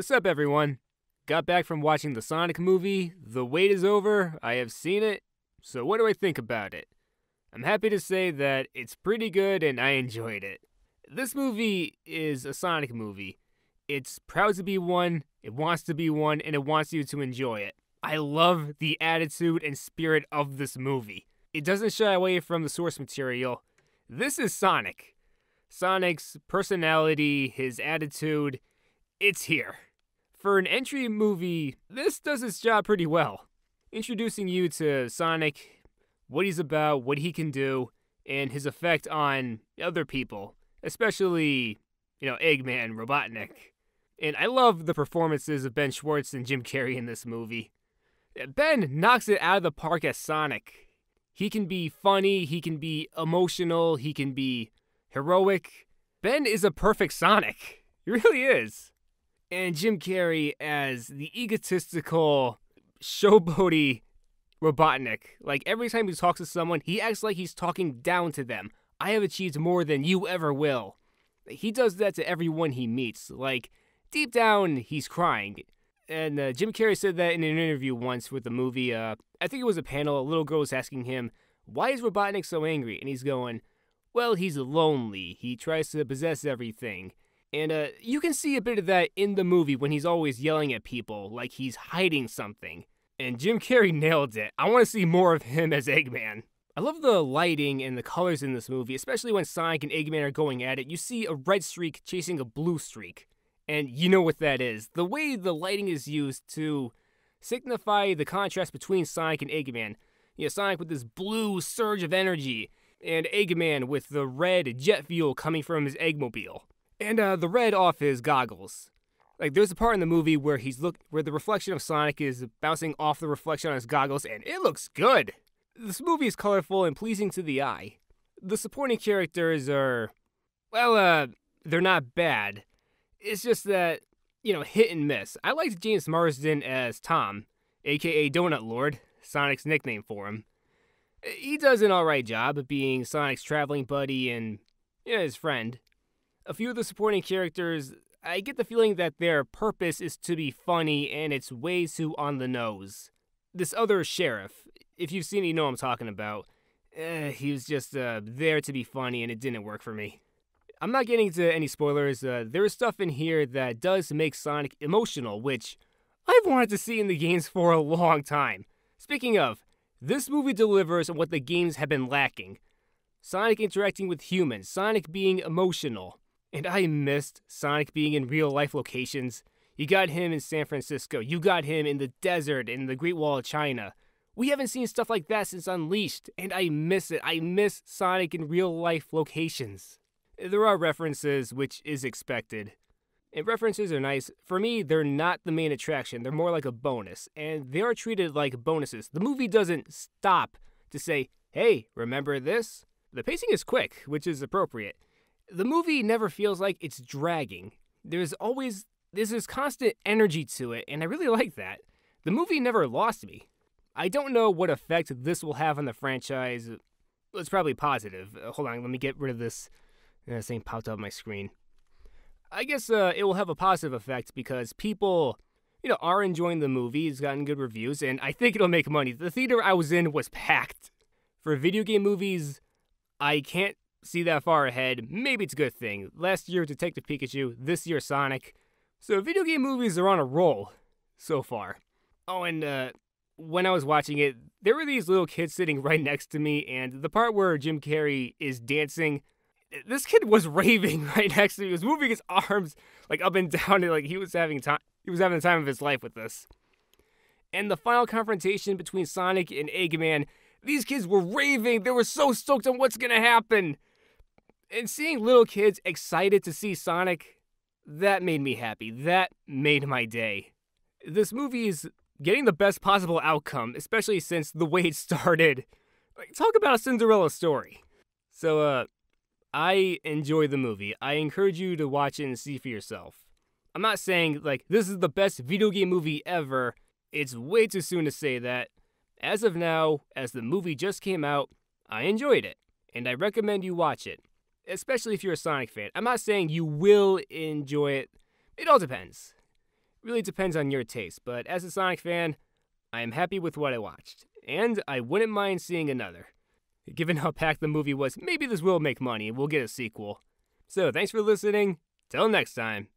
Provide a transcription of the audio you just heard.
What's up, everyone? Got back from watching the Sonic movie. The wait is over. I have seen it. So, what do I think about it? I'm happy to say that it's pretty good and I enjoyed it. This movie is a Sonic movie. It's proud to be one, it wants to be one, and it wants you to enjoy it. I love the attitude and spirit of this movie. It doesn't shy away from the source material. This is Sonic. Sonic's personality, his attitude, it's here. For an entry movie, this does its job pretty well. Introducing you to Sonic, what he's about, what he can do, and his effect on other people, especially, you know, Eggman, Robotnik. And I love the performances of Ben Schwartz and Jim Carrey in this movie. Ben knocks it out of the park as Sonic. He can be funny, he can be emotional, he can be heroic. Ben is a perfect Sonic. He really is. And Jim Carrey as the egotistical, showboaty Robotnik. Like every time he talks to someone, he acts like he's talking down to them. I have achieved more than you ever will. He does that to everyone he meets. Like, deep down, he's crying. And uh, Jim Carrey said that in an interview once with the movie. Uh, I think it was a panel. A little girl was asking him, Why is Robotnik so angry? And he's going, Well, he's lonely. He tries to possess everything. And uh, you can see a bit of that in the movie when he's always yelling at people like he's hiding something. And Jim Carrey nailed it. I want to see more of him as Eggman. I love the lighting and the colors in this movie, especially when Sonic and Eggman are going at it. You see a red streak chasing a blue streak. And you know what that is. The way the lighting is used to signify the contrast between Sonic and Eggman. You know, Sonic with this blue surge of energy, and Eggman with the red jet fuel coming from his Eggmobile and uh, the red off his goggles. Like there's a part in the movie where he's look where the reflection of Sonic is bouncing off the reflection on his goggles, and it looks good. This movie is colorful and pleasing to the eye. The supporting characters are, well, uh, they're not bad. It's just that you know hit and miss. I liked James Marsden as Tom, aka Donut Lord, Sonic's nickname for him. He does an alright job of being Sonic's traveling buddy and you know, his friend a few of the supporting characters, I get the feeling that their purpose is to be funny and it's way too on the nose. This other sheriff, if you've seen it, you know I'm talking about. Eh, he was just uh, there to be funny and it didn't work for me. I'm not getting into any spoilers. Uh, there is stuff in here that does make Sonic emotional, which I've wanted to see in the games for a long time. Speaking of, this movie delivers on what the games have been lacking Sonic interacting with humans, Sonic being emotional. And I missed Sonic being in real life locations. You got him in San Francisco. You got him in the desert, in the Great Wall of China. We haven't seen stuff like that since Unleashed, and I miss it. I miss Sonic in real life locations. There are references, which is expected. And references are nice. For me, they're not the main attraction, they're more like a bonus, and they are treated like bonuses. The movie doesn't stop to say, hey, remember this? The pacing is quick, which is appropriate the movie never feels like it's dragging. There's always there's this constant energy to it, and I really like that. The movie never lost me. I don't know what effect this will have on the franchise. It's probably positive. Uh, hold on, let me get rid of this. Uh, thing popped up on my screen. I guess uh, it will have a positive effect because people, you know, are enjoying the movie. It's gotten good reviews, and I think it'll make money. The theater I was in was packed. For video game movies, I can't see that far ahead, maybe it's a good thing. Last year, Detective Pikachu, this year, Sonic. So, video game movies are on a roll so far. Oh, and uh, when I was watching it, there were these little kids sitting right next to me, and the part where Jim Carrey is dancing, this kid was raving right next to me. He was moving his arms like up and down, and like he was having time. He was having the time of his life with this. And the final confrontation between Sonic and Eggman, these kids were raving. They were so stoked on what's gonna happen and seeing little kids excited to see Sonic, that made me happy. That made my day. This movie is getting the best possible outcome, especially since the way it started. Like, talk about a Cinderella story. So, uh, I enjoy the movie. I encourage you to watch it and see for yourself. I'm not saying, like, this is the best video game movie ever. It's way too soon to say that. As of now, as the movie just came out, I enjoyed it, and I recommend you watch it especially if you're a Sonic fan. I'm not saying you will enjoy it. It all depends. Really depends on your taste, but as a Sonic fan, I am happy with what I watched, and I wouldn't mind seeing another. Given how packed the movie was, maybe this will make money and we'll get a sequel. So, thanks for listening. Till next time.